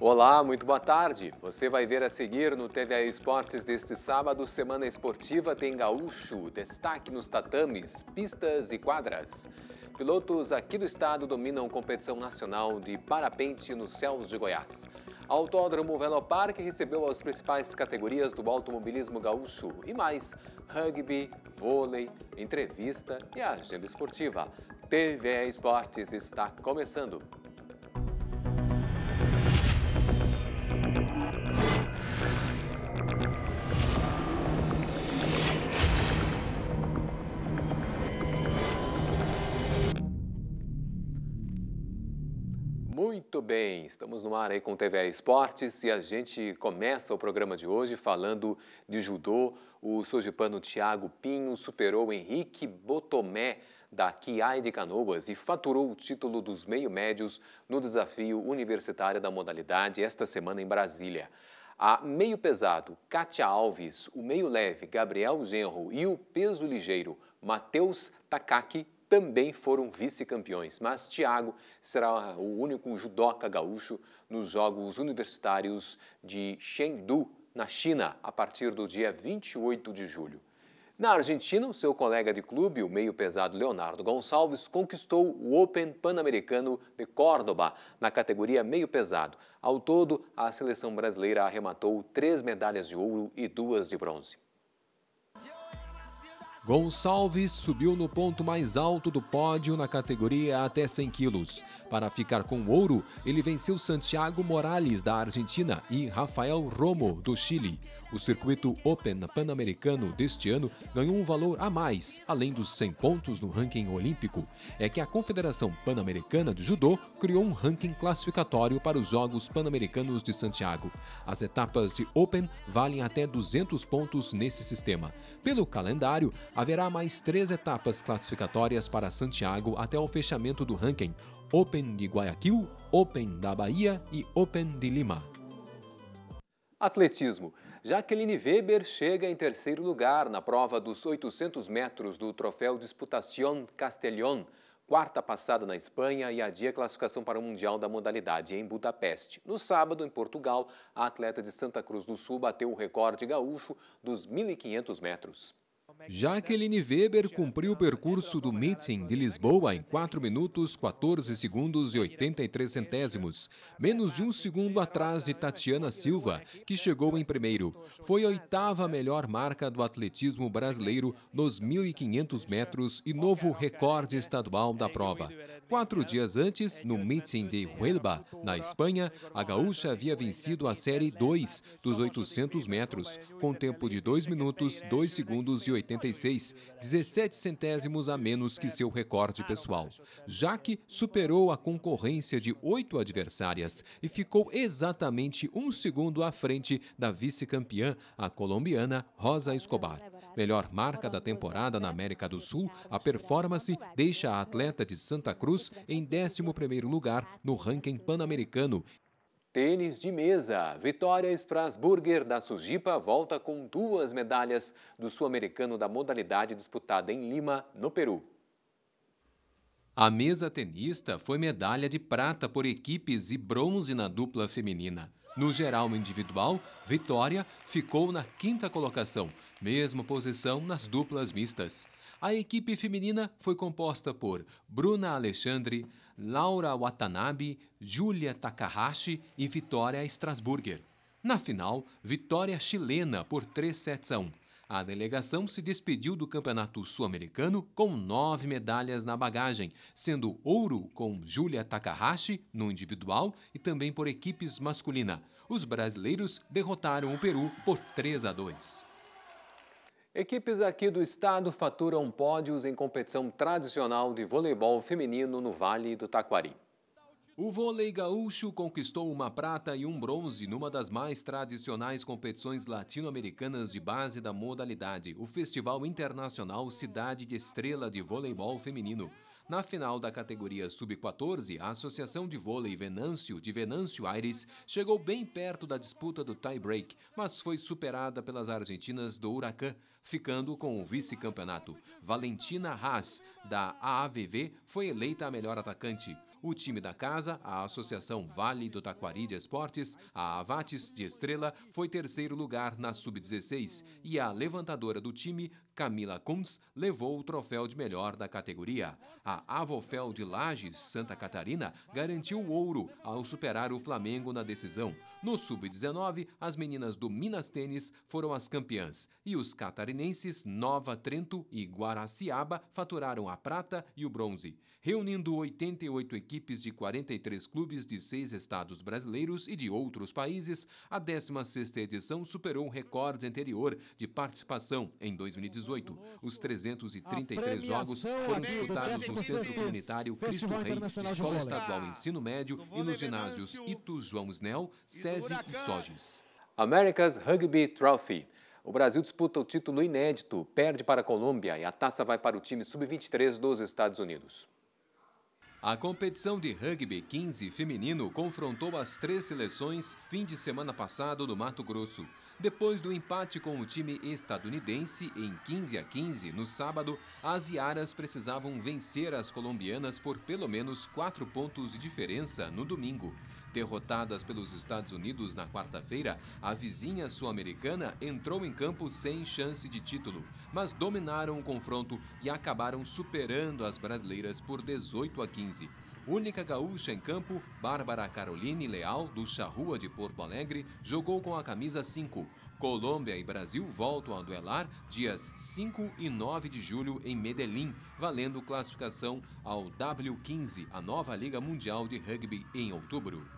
Olá, muito boa tarde. Você vai ver a seguir no TVA Esportes deste sábado, Semana Esportiva tem gaúcho, destaque nos tatames, pistas e quadras. Pilotos aqui do estado dominam competição nacional de parapente nos céus de Goiás. Autódromo Velopark recebeu as principais categorias do automobilismo gaúcho e mais, rugby, vôlei, entrevista e agenda esportiva. TVA Esportes está começando. Muito bem, estamos no ar aí com o TVA Esportes e a gente começa o programa de hoje falando de judô. O sojipano Thiago Pinho superou Henrique Botomé da Kiai de Canoas e faturou o título dos meio-médios no desafio universitário da modalidade esta semana em Brasília. A meio pesado, Kátia Alves, o meio leve, Gabriel Genro e o peso ligeiro, Matheus Takaki também foram vice-campeões, mas Thiago será o único judoca gaúcho nos Jogos Universitários de Chengdu, na China, a partir do dia 28 de julho. Na Argentina, seu colega de clube, o meio-pesado Leonardo Gonçalves, conquistou o Open Pan-Americano de Córdoba na categoria meio-pesado. Ao todo, a seleção brasileira arrematou três medalhas de ouro e duas de bronze. Gonçalves subiu no ponto mais alto do pódio na categoria até 100 quilos. Para ficar com ouro, ele venceu Santiago Morales, da Argentina, e Rafael Romo, do Chile. O circuito Open Pan-Americano deste ano ganhou um valor a mais, além dos 100 pontos no ranking olímpico. É que a Confederação Pan-Americana de Judô criou um ranking classificatório para os Jogos Pan-Americanos de Santiago. As etapas de Open valem até 200 pontos nesse sistema. Pelo calendário, haverá mais três etapas classificatórias para Santiago até o fechamento do ranking: Open de Guayaquil, Open da Bahia e Open de Lima. Atletismo. Jacqueline Weber chega em terceiro lugar na prova dos 800 metros do troféu Disputación Castellón, quarta passada na Espanha e adia a classificação para o Mundial da modalidade em Budapeste. No sábado, em Portugal, a atleta de Santa Cruz do Sul bateu o recorde gaúcho dos 1.500 metros. Jaqueline Weber cumpriu o percurso do meeting de Lisboa em 4 minutos, 14 segundos e 83 centésimos, menos de um segundo atrás de Tatiana Silva, que chegou em primeiro. Foi a oitava melhor marca do atletismo brasileiro nos 1.500 metros e novo recorde estadual da prova. Quatro dias antes, no meeting de Huelva, na Espanha, a gaúcha havia vencido a série 2 dos 800 metros, com tempo de 2 minutos, 2 segundos e 86, 17 centésimos a menos que seu recorde pessoal. Jaque superou a concorrência de oito adversárias e ficou exatamente um segundo à frente da vice-campeã, a colombiana Rosa Escobar. Melhor marca da temporada na América do Sul, a performance deixa a atleta de Santa Cruz em 11º lugar no ranking pan-americano Tênis de mesa. Vitória Strasburger da Sujipa volta com duas medalhas do sul-americano da modalidade disputada em Lima, no Peru. A mesa tenista foi medalha de prata por equipes e bronze na dupla feminina. No geral individual, Vitória ficou na quinta colocação, mesma posição nas duplas mistas. A equipe feminina foi composta por Bruna Alexandre, Laura Watanabe, Julia Takahashi e Vitória Strasburger. Na final, vitória chilena por 3 sets a 1. A delegação se despediu do Campeonato Sul-Americano com nove medalhas na bagagem, sendo ouro com Julia Takahashi no individual e também por equipes masculina. Os brasileiros derrotaram o Peru por 3 a 2. Equipes aqui do estado faturam pódios em competição tradicional de voleibol feminino no Vale do Taquari. O vôlei gaúcho conquistou uma prata e um bronze numa das mais tradicionais competições latino-americanas de base da modalidade, o Festival Internacional Cidade de Estrela de Voleibol Feminino. Na final da categoria Sub-14, a Associação de Vôlei Venâncio, de Venâncio Aires, chegou bem perto da disputa do tie-break, mas foi superada pelas argentinas do Huracan, ficando com o vice-campeonato. Valentina Haas, da AAVV, foi eleita a melhor atacante. O time da casa, a Associação Vale do Taquari de Esportes, a Avates de Estrela, foi terceiro lugar na Sub-16 e a levantadora do time, Camila Kuntz, levou o troféu de melhor da categoria. A Avofel de Lages, Santa Catarina, garantiu o ouro ao superar o Flamengo na decisão. No Sub-19, as meninas do Minas Tênis foram as campeãs e os catarinenses Nova Trento e Guaraciaba faturaram a prata e o bronze. Reunindo 88 equipes de 43 clubes de seis estados brasileiros e de outros países, a 16ª edição superou o recorde anterior de participação em 2018. Os 333 jogos foram disputados no Centro Comunitário Cristo Rei, Escola Estadual Ensino Médio e nos ginásios Itu João Snell, SESI e Soges. America's Rugby Trophy. O Brasil disputa o título inédito, perde para a Colômbia e a taça vai para o time sub-23 dos Estados Unidos. A competição de rugby 15 feminino confrontou as três seleções fim de semana passado no Mato Grosso. Depois do empate com o time estadunidense em 15 a 15 no sábado, as Iaras precisavam vencer as colombianas por pelo menos quatro pontos de diferença no domingo. Derrotadas pelos Estados Unidos na quarta-feira, a vizinha sul-americana entrou em campo sem chance de título, mas dominaram o confronto e acabaram superando as brasileiras por 18 a 15. Única gaúcha em campo, Bárbara Caroline Leal, do Charrua de Porto Alegre, jogou com a camisa 5. Colômbia e Brasil voltam a duelar dias 5 e 9 de julho em Medellín, valendo classificação ao W15, a nova Liga Mundial de Rugby, em outubro.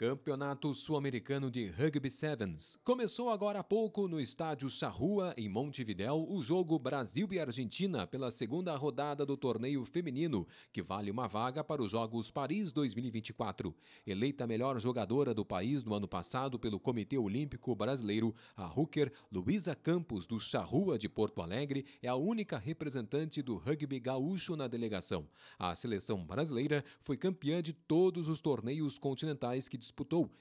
Campeonato Sul-Americano de Rugby Sevens. Começou agora há pouco no estádio Charrua, em Montevidéu, o jogo Brasil e Argentina pela segunda rodada do torneio feminino, que vale uma vaga para os Jogos Paris 2024. Eleita melhor jogadora do país no ano passado pelo Comitê Olímpico Brasileiro, a hooker Luísa Campos, do Charrua de Porto Alegre, é a única representante do rugby gaúcho na delegação. A seleção brasileira foi campeã de todos os torneios continentais que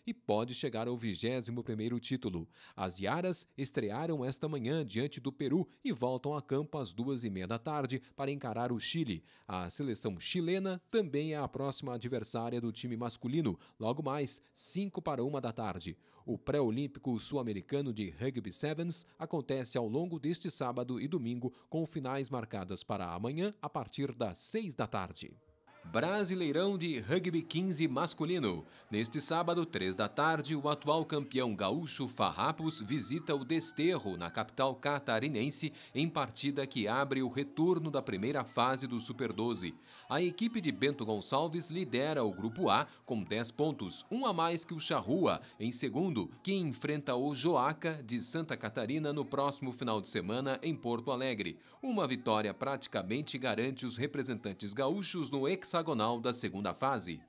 e pode chegar ao 21º título. As Iaras estrearam esta manhã diante do Peru e voltam a campo às duas e meia da tarde para encarar o Chile. A seleção chilena também é a próxima adversária do time masculino, logo mais, 5 para uma da tarde. O pré-olímpico sul-americano de Rugby Sevens acontece ao longo deste sábado e domingo, com finais marcadas para amanhã a partir das 6 da tarde. Brasileirão de Rugby 15 masculino. Neste sábado, três da tarde, o atual campeão gaúcho Farrapos visita o Desterro, na capital catarinense, em partida que abre o retorno da primeira fase do Super 12. A equipe de Bento Gonçalves lidera o Grupo A com 10 pontos, um a mais que o Charrua, em segundo, que enfrenta o Joaca de Santa Catarina no próximo final de semana em Porto Alegre. Uma vitória praticamente garante os representantes gaúchos no Hexa hexagonal da segunda fase.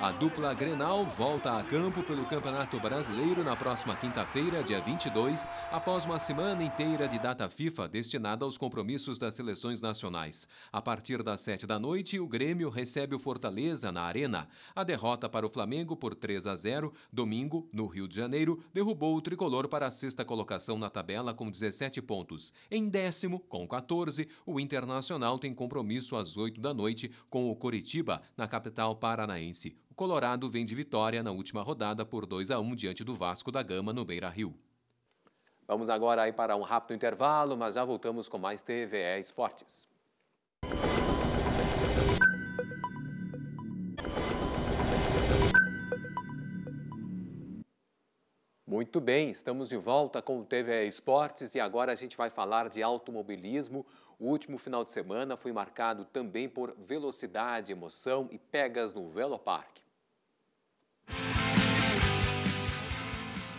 A dupla Grenal volta a campo pelo Campeonato Brasileiro na próxima quinta-feira, dia 22, após uma semana inteira de data FIFA destinada aos compromissos das seleções nacionais. A partir das sete da noite, o Grêmio recebe o Fortaleza na Arena. A derrota para o Flamengo por 3 a 0, domingo, no Rio de Janeiro, derrubou o tricolor para a sexta colocação na tabela com 17 pontos. Em décimo, com 14, o Internacional tem compromisso às 8 da noite com o Coritiba, na capital paranaense. O Colorado vem de vitória na última rodada por 2 a 1 diante do Vasco da Gama no Beira-Rio. Vamos agora aí para um rápido intervalo, mas já voltamos com mais TVE Esportes. Muito bem, estamos de volta com o TVE Esportes e agora a gente vai falar de automobilismo. O último final de semana foi marcado também por velocidade, emoção e pegas no Velopark.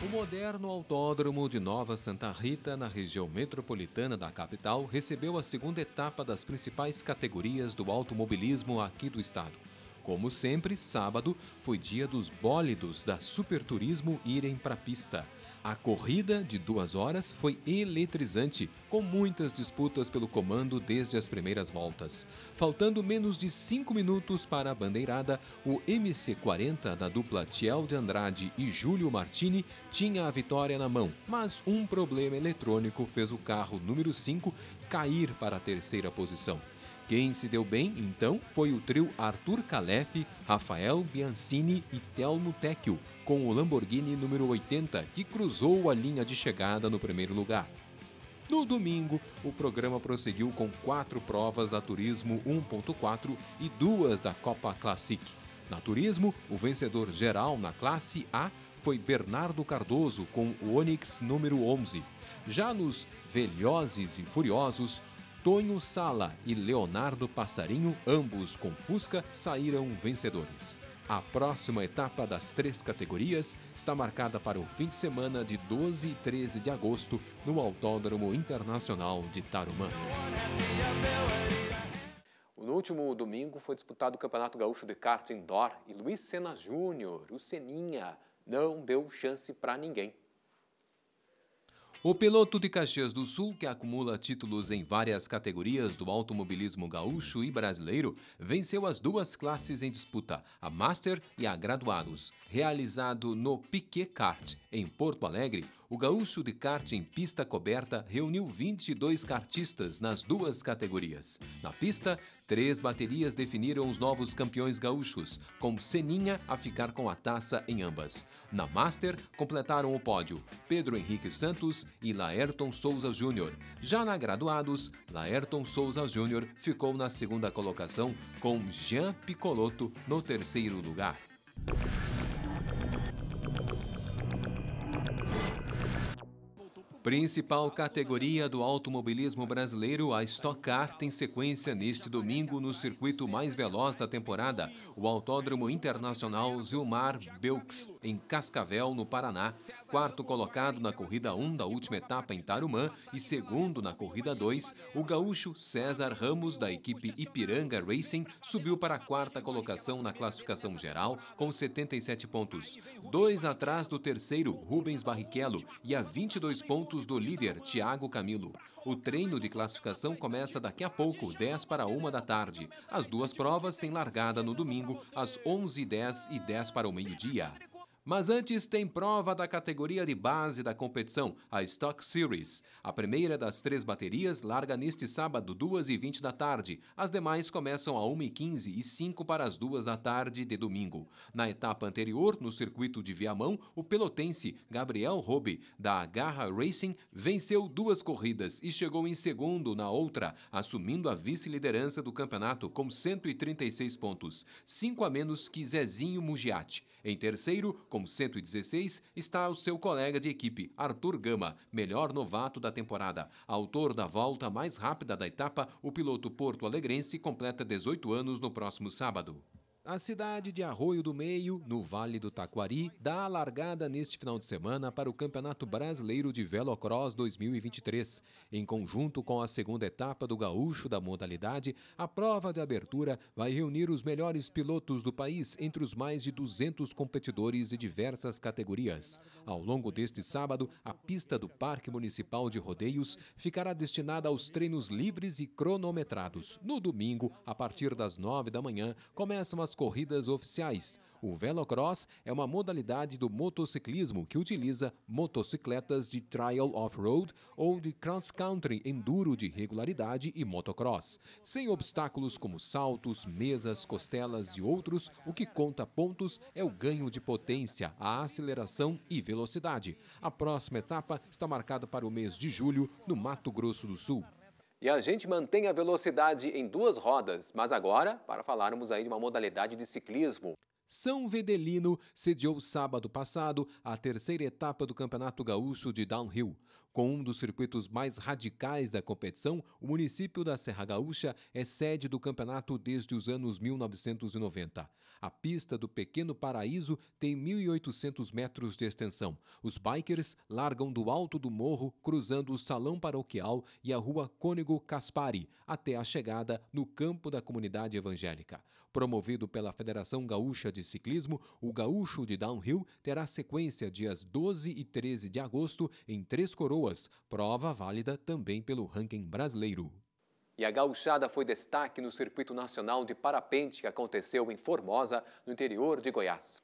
O moderno autódromo de Nova Santa Rita, na região metropolitana da capital, recebeu a segunda etapa das principais categorias do automobilismo aqui do estado. Como sempre, sábado foi dia dos bólidos da Superturismo irem para a pista. A corrida de duas horas foi eletrizante, com muitas disputas pelo comando desde as primeiras voltas. Faltando menos de cinco minutos para a bandeirada, o MC40 da dupla Tiel de Andrade e Júlio Martini tinha a vitória na mão, mas um problema eletrônico fez o carro número 5 cair para a terceira posição. Quem se deu bem, então, foi o trio Arthur Calef, Rafael Biancini e Telmo Tecchio, com o Lamborghini número 80, que cruzou a linha de chegada no primeiro lugar. No domingo, o programa prosseguiu com quatro provas da Turismo 1.4 e duas da Copa Classic. Na Turismo, o vencedor geral na classe A foi Bernardo Cardoso com o Onix número 11. Já nos Velhozes e Furiosos, Tonho Sala e Leonardo Passarinho, ambos com Fusca, saíram vencedores. A próxima etapa das três categorias está marcada para o fim de semana de 12 e 13 de agosto no Autódromo Internacional de Tarumã. No último domingo foi disputado o Campeonato Gaúcho de Kart Indoor e Luiz Sena Júnior, o Seninha, não deu chance para ninguém. O piloto de Caxias do Sul, que acumula títulos em várias categorias do automobilismo gaúcho e brasileiro, venceu as duas classes em disputa, a Master e a Graduados. Realizado no Piquet Kart, em Porto Alegre, o gaúcho de kart em pista coberta reuniu 22 kartistas nas duas categorias. Na pista, três baterias definiram os novos campeões gaúchos, com Seninha a ficar com a taça em ambas. Na Master, completaram o pódio Pedro Henrique Santos e Laerton Souza Júnior. Já na Graduados, Laerton Souza Júnior ficou na segunda colocação, com Jean Picoloto no terceiro lugar. Principal categoria do automobilismo brasileiro, a Stock Car tem sequência neste domingo no circuito mais veloz da temporada, o Autódromo Internacional Zilmar Belks, em Cascavel, no Paraná. Quarto colocado na corrida 1 da última etapa em Tarumã e segundo na corrida 2, o gaúcho César Ramos, da equipe Ipiranga Racing, subiu para a quarta colocação na classificação geral com 77 pontos. Dois atrás do terceiro, Rubens Barrichello, e a 22 pontos pontos do líder, Thiago Camilo. O treino de classificação começa daqui a pouco, 10 para 1 da tarde. As duas provas têm largada no domingo, às 11h10 e 10 para o meio-dia. Mas antes tem prova da categoria de base da competição, a Stock Series. A primeira das três baterias larga neste sábado, 2h20 da tarde. As demais começam a 1h15 e 5 para as 2 da tarde de domingo. Na etapa anterior, no circuito de Viamão, o pelotense Gabriel Robe, da Garra Racing, venceu duas corridas e chegou em segundo na outra, assumindo a vice-liderança do campeonato com 136 pontos, 5 a menos que Zezinho Mugiati. Em terceiro, com 116, está o seu colega de equipe, Arthur Gama, melhor novato da temporada. Autor da volta mais rápida da etapa, o piloto porto-alegrense completa 18 anos no próximo sábado. A cidade de Arroio do Meio, no Vale do Taquari, dá a largada neste final de semana para o Campeonato Brasileiro de Velocross 2023. Em conjunto com a segunda etapa do gaúcho da modalidade, a prova de abertura vai reunir os melhores pilotos do país entre os mais de 200 competidores de diversas categorias. Ao longo deste sábado, a pista do Parque Municipal de Rodeios ficará destinada aos treinos livres e cronometrados. No domingo, a partir das nove da manhã, começam as corridas oficiais. O Velocross é uma modalidade do motociclismo que utiliza motocicletas de trial off-road ou de cross-country enduro de regularidade e motocross. Sem obstáculos como saltos, mesas, costelas e outros, o que conta pontos é o ganho de potência, a aceleração e velocidade. A próxima etapa está marcada para o mês de julho, no Mato Grosso do Sul. E a gente mantém a velocidade em duas rodas, mas agora para falarmos aí de uma modalidade de ciclismo. São Vedelino sediou sábado passado a terceira etapa do Campeonato Gaúcho de Downhill. Com um dos circuitos mais radicais da competição, o município da Serra Gaúcha é sede do campeonato desde os anos 1990. A pista do Pequeno Paraíso tem 1.800 metros de extensão. Os bikers largam do alto do morro, cruzando o Salão Paroquial e a Rua Cônego Caspari, até a chegada no campo da comunidade evangélica. Promovido pela Federação Gaúcha de Ciclismo, o Gaúcho de Downhill terá sequência dias 12 e 13 de agosto em Três Coroas, prova válida também pelo ranking brasileiro. E a gauchada foi destaque no Circuito Nacional de Parapente que aconteceu em Formosa, no interior de Goiás.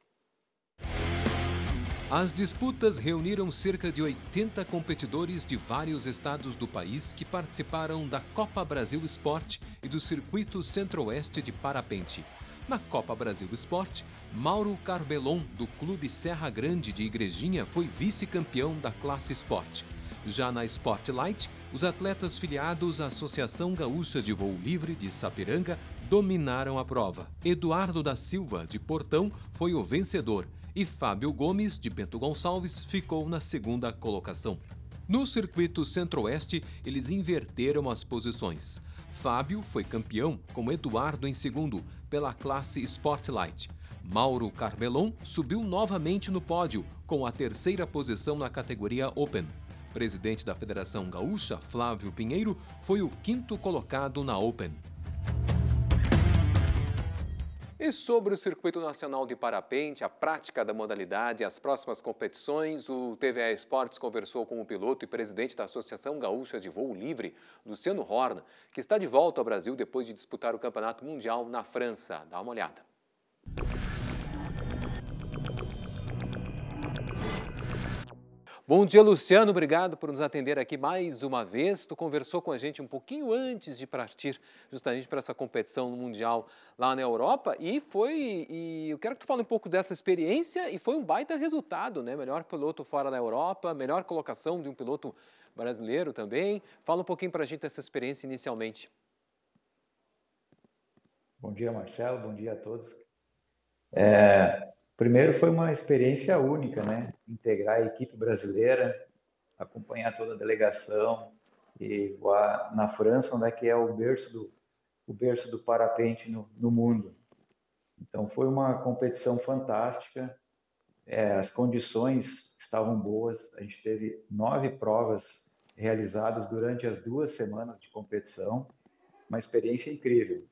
As disputas reuniram cerca de 80 competidores de vários estados do país que participaram da Copa Brasil Esporte e do Circuito Centro-Oeste de Parapente. Na Copa Brasil Esporte, Mauro Carbelon, do Clube Serra Grande de Igrejinha, foi vice-campeão da classe Esporte. Já na Sportlight, os atletas filiados à Associação Gaúcha de Voo Livre de Sapiranga dominaram a prova. Eduardo da Silva, de Portão, foi o vencedor e Fábio Gomes, de Bento Gonçalves, ficou na segunda colocação. No circuito Centro-Oeste, eles inverteram as posições. Fábio foi campeão, com Eduardo em segundo, pela classe Sportlight. Mauro Carmelon subiu novamente no pódio, com a terceira posição na categoria Open. Presidente da Federação Gaúcha, Flávio Pinheiro, foi o quinto colocado na Open. E sobre o Circuito Nacional de Parapente, a prática da modalidade e as próximas competições, o TVA Esportes conversou com o piloto e presidente da Associação Gaúcha de Voo Livre, Luciano Horna, que está de volta ao Brasil depois de disputar o Campeonato Mundial na França. Dá uma olhada. Bom dia, Luciano. Obrigado por nos atender aqui mais uma vez. Tu conversou com a gente um pouquinho antes de partir justamente para essa competição mundial lá na Europa e foi e eu quero que tu fale um pouco dessa experiência e foi um baita resultado, né? Melhor piloto fora da Europa, melhor colocação de um piloto brasileiro também. Fala um pouquinho para a gente dessa experiência inicialmente. Bom dia, Marcelo. Bom dia a todos. É, Primeiro foi uma experiência única, né? Integrar a equipe brasileira, acompanhar toda a delegação e voar na França, onde é que é o berço do, o berço do parapente no, no mundo. Então foi uma competição fantástica, é, as condições estavam boas, a gente teve nove provas realizadas durante as duas semanas de competição, uma experiência incrível.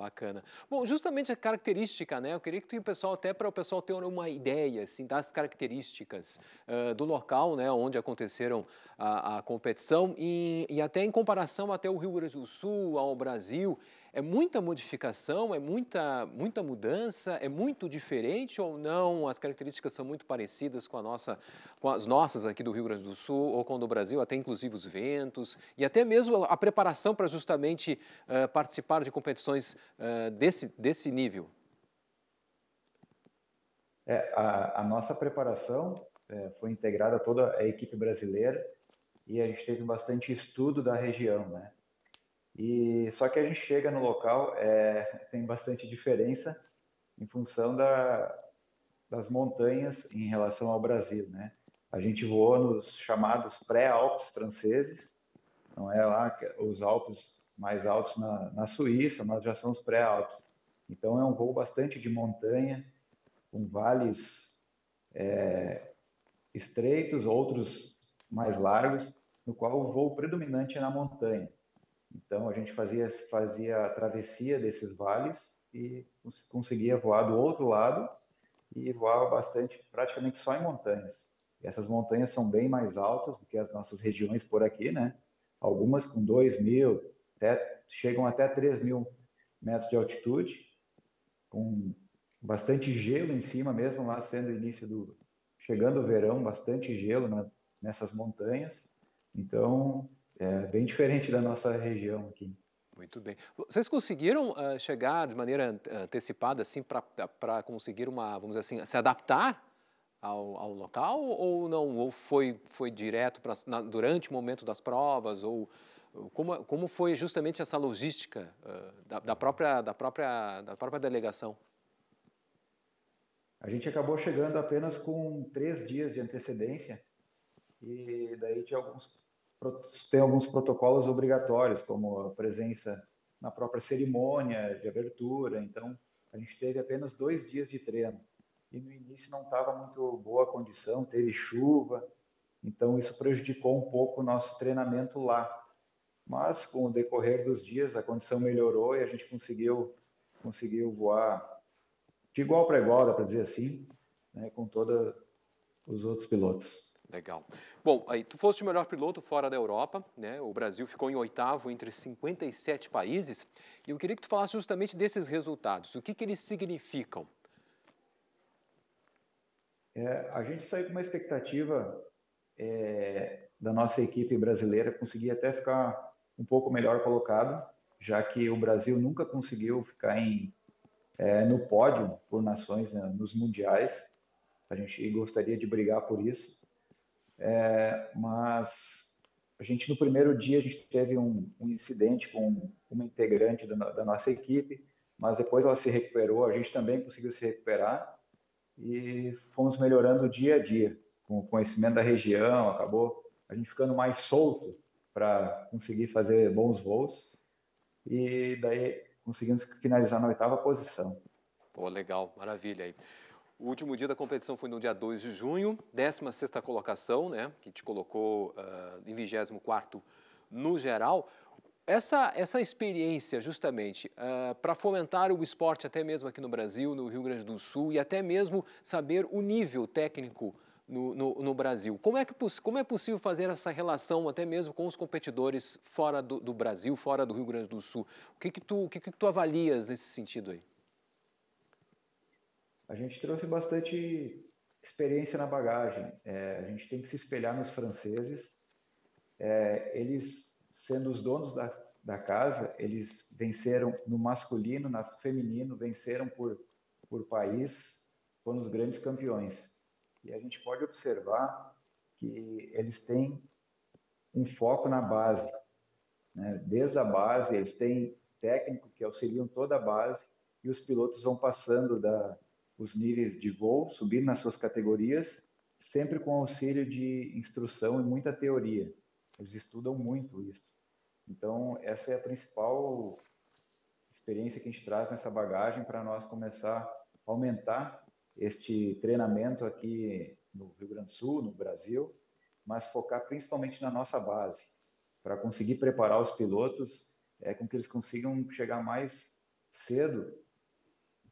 Bacana. Bom, justamente a característica, né? Eu queria que o pessoal, até para o pessoal ter uma ideia, assim, das características uh, do local, né? Onde aconteceram a, a competição e, e até em comparação até o Rio Grande do Sul, ao Brasil, é muita modificação, é muita, muita mudança, é muito diferente ou não? As características são muito parecidas com, a nossa, com as nossas aqui do Rio Grande do Sul ou com o do Brasil, até inclusive os ventos e até mesmo a preparação para justamente uh, participar de competições uh, desse, desse nível? É, a, a nossa preparação é, foi integrada toda a equipe brasileira e a gente teve bastante estudo da região, né? E só que a gente chega no local, é, tem bastante diferença em função da, das montanhas em relação ao Brasil, né? A gente voou nos chamados pré-Alpes franceses, não é lá os Alpes mais altos na, na Suíça, mas já são os pré-Alpes. Então é um voo bastante de montanha, com vales é, estreitos, outros mais largos, no qual o voo predominante é na montanha. Então a gente fazia, fazia a travessia desses vales e conseguia voar do outro lado e voava bastante, praticamente só em montanhas. E essas montanhas são bem mais altas do que as nossas regiões por aqui, né? Algumas com 2 mil, até, chegam até 3 mil metros de altitude, com bastante gelo em cima, mesmo lá sendo início do. chegando o verão, bastante gelo nessas montanhas. Então, é bem diferente da nossa região aqui. Muito bem. Vocês conseguiram uh, chegar de maneira antecipada, assim, para conseguir uma, vamos dizer assim, se adaptar ao, ao local ou não? Ou foi, foi direto pra, na, durante o momento das provas? Ou como, como foi justamente essa logística uh, da, da, própria, da, própria, da própria delegação? A gente acabou chegando apenas com três dias de antecedência e daí tinha alguns, tem alguns protocolos obrigatórios, como a presença na própria cerimônia de abertura. Então, a gente teve apenas dois dias de treino. E no início não estava muito boa a condição, teve chuva, então isso prejudicou um pouco o nosso treinamento lá. Mas com o decorrer dos dias a condição melhorou e a gente conseguiu conseguiu voar de igual para igual, dá para dizer assim, né, com todos os outros pilotos. Legal. Bom, aí tu foste o melhor piloto fora da Europa, né? O Brasil ficou em oitavo entre 57 países. E eu queria que tu falasse justamente desses resultados. O que, que eles significam? É, a gente saiu com uma expectativa é, da nossa equipe brasileira conseguir até ficar um pouco melhor colocado, já que o Brasil nunca conseguiu ficar em, é, no pódio por nações né, nos mundiais. A gente gostaria de brigar por isso. É, mas a gente no primeiro dia a gente teve um, um incidente com uma integrante da, da, nossa equipe, mas depois ela se recuperou, a gente também conseguiu se recuperar e fomos melhorando dia a dia com o conhecimento da região, acabou a gente ficando mais solto para conseguir fazer bons voos e daí conseguimos finalizar na oitava posição. Pô, legal, maravilha aí. O último dia da competição foi no dia 2 de junho, 16ª colocação, né, que te colocou uh, em 24º no geral. Essa, essa experiência, justamente, uh, para fomentar o esporte até mesmo aqui no Brasil, no Rio Grande do Sul, e até mesmo saber o nível técnico no, no, no Brasil. Como é, que, como é possível fazer essa relação até mesmo com os competidores fora do, do Brasil, fora do Rio Grande do Sul? O que, que, tu, o que, que tu avalias nesse sentido aí? A gente trouxe bastante experiência na bagagem. É, a gente tem que se espelhar nos franceses. É, eles, sendo os donos da, da casa, eles venceram no masculino, no feminino, venceram por, por país, foram os grandes campeões. E a gente pode observar que eles têm um foco na base. Né? Desde a base, eles têm técnico que auxiliam toda a base e os pilotos vão passando da, os níveis de voo, subindo nas suas categorias, sempre com auxílio de instrução e muita teoria. Eles estudam muito isso. Então, essa é a principal experiência que a gente traz nessa bagagem para nós começar a aumentar este treinamento aqui no Rio Grande do Sul, no Brasil, mas focar principalmente na nossa base, para conseguir preparar os pilotos é, com que eles consigam chegar mais cedo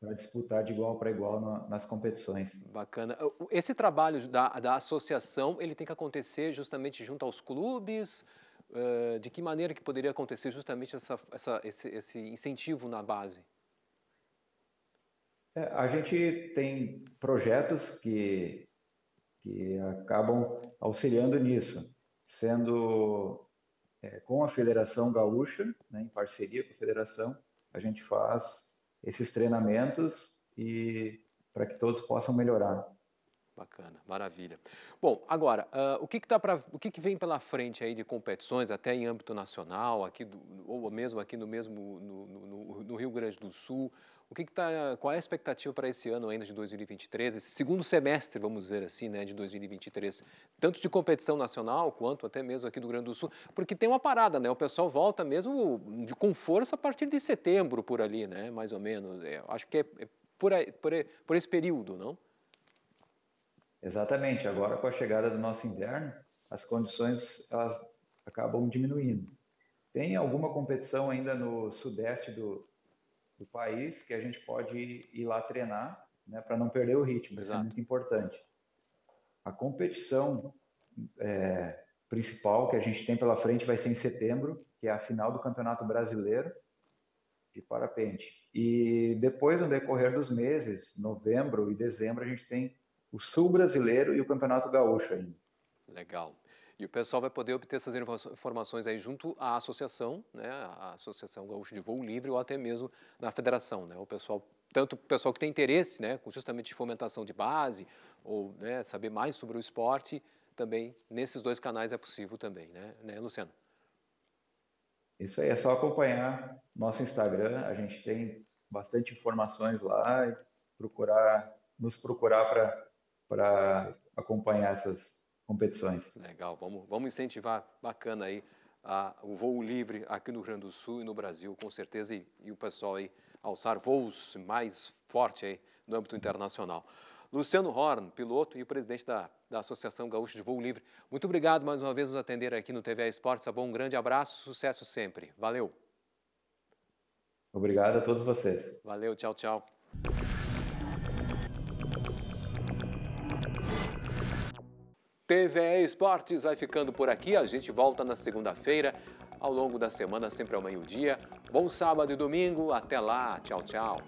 para disputar de igual para igual na, nas competições. Bacana. Esse trabalho da, da associação, ele tem que acontecer justamente junto aos clubes? Uh, de que maneira que poderia acontecer justamente essa, essa, esse, esse, incentivo na base? É, a gente tem projetos que, que acabam auxiliando nisso, sendo é, com a Federação Gaúcha, né, em parceria com a Federação, a gente faz esses treinamentos e para que todos possam melhorar. Bacana, maravilha. Bom, agora, uh, o, que, que, tá pra, o que, que vem pela frente aí de competições, até em âmbito nacional, aqui do, ou mesmo aqui no mesmo no, no, no Rio Grande do Sul? O que, que tá, qual é a expectativa para esse ano ainda de 2023, esse segundo semestre, vamos dizer assim, né, de 2023, tanto de competição nacional quanto até mesmo aqui do Rio Grande do Sul, porque tem uma parada, né? O pessoal volta mesmo de, com força a partir de setembro por ali, né? Mais ou menos. É, acho que é, é por, aí, por, por esse período, não? Exatamente. Agora, com a chegada do nosso inverno, as condições elas acabam diminuindo. Tem alguma competição ainda no sudeste do, do país que a gente pode ir lá treinar, né, para não perder o ritmo. Exato. Isso é muito importante. A competição é, principal que a gente tem pela frente vai ser em setembro, que é a final do Campeonato Brasileiro de parapente. E depois, no decorrer dos meses, novembro e dezembro, a gente tem o Sul Brasileiro e o Campeonato Gaúcho ainda. Legal. E o pessoal vai poder obter essas informações aí junto à associação, né, a Associação Gaúcha de Voo Livre ou até mesmo na federação, né? O pessoal, tanto o pessoal que tem interesse, né, com justamente fomentação de base ou né, saber mais sobre o esporte, também nesses dois canais é possível também, né, né Luciano? Isso aí, é só acompanhar nosso Instagram, a gente tem bastante informações lá e procurar nos procurar para para acompanhar essas competições. Legal, vamos, vamos incentivar, bacana aí, a, o voo livre aqui no Rio Grande do Sul e no Brasil, com certeza, e, e o pessoal aí alçar voos mais forte aí no âmbito internacional. Luciano Horn, piloto e presidente da, da Associação Gaúcha de Voo Livre. Muito obrigado mais uma vez nos atender aqui no TVA Esportes. Tá bom, um grande abraço, sucesso sempre. Valeu. Obrigado a todos vocês. Valeu, tchau, tchau. TVE Esportes vai ficando por aqui. A gente volta na segunda-feira, ao longo da semana, sempre ao meio-dia. Bom sábado e domingo. Até lá. Tchau, tchau.